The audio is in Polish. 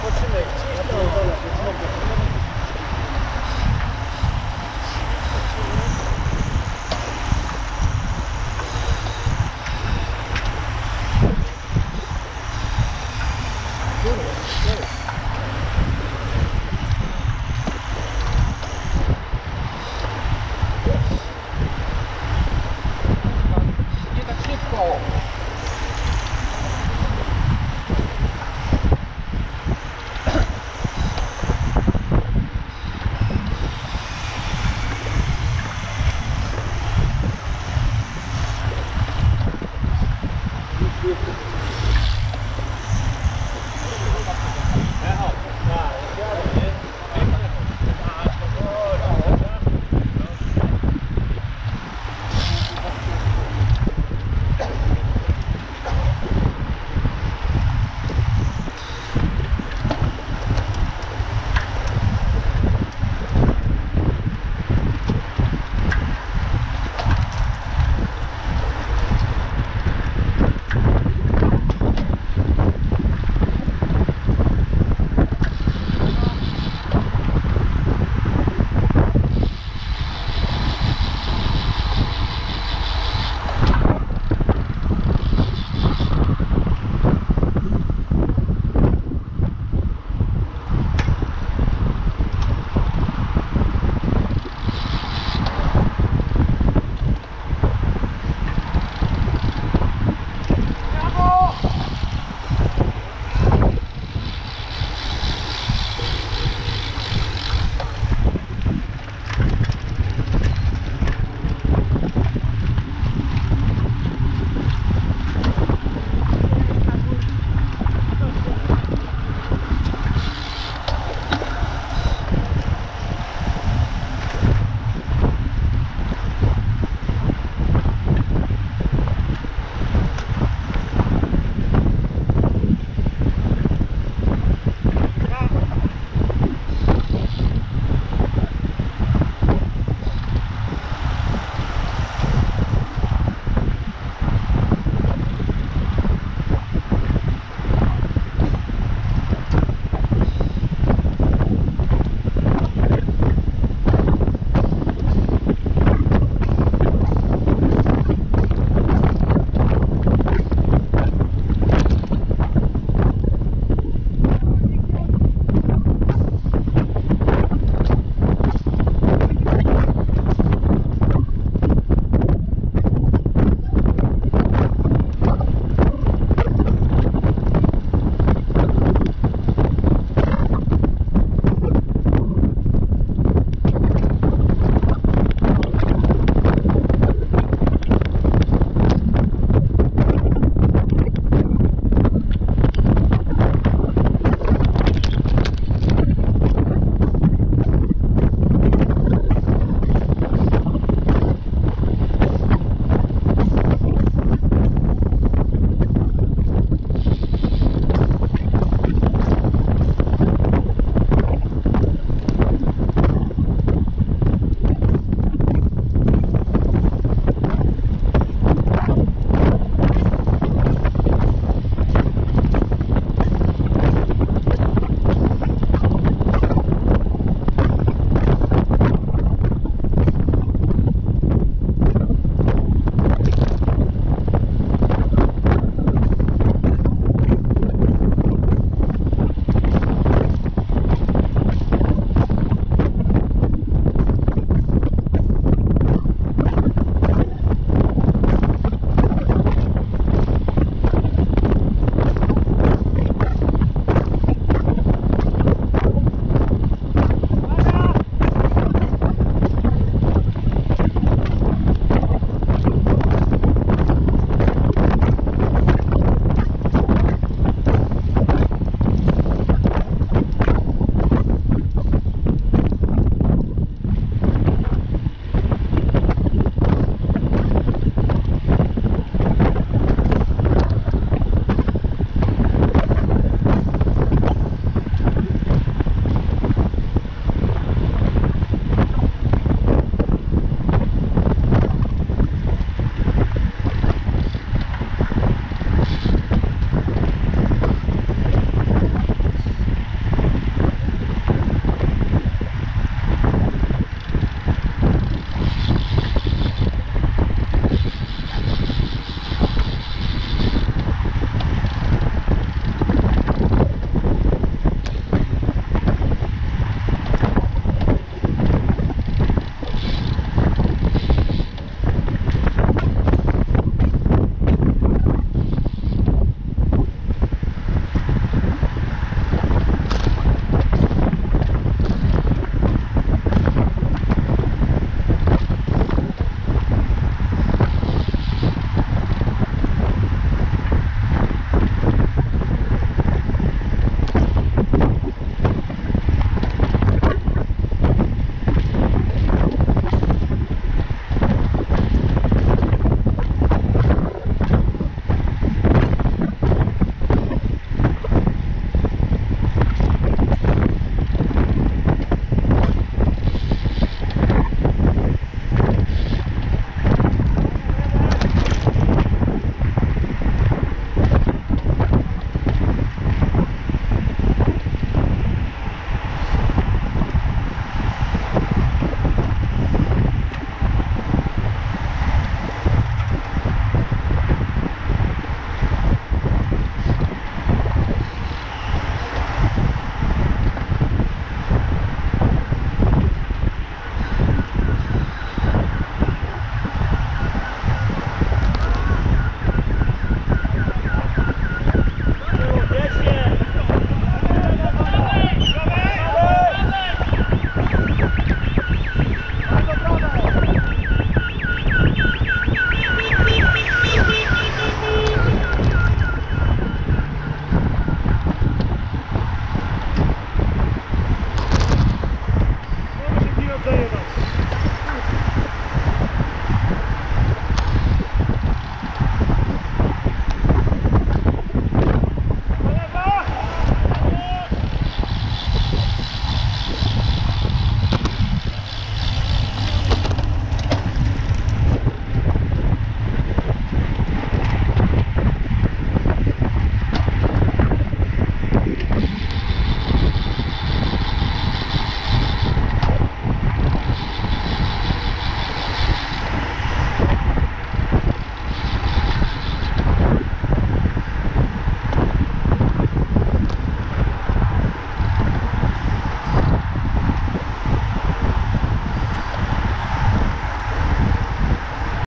Poczynek, dole,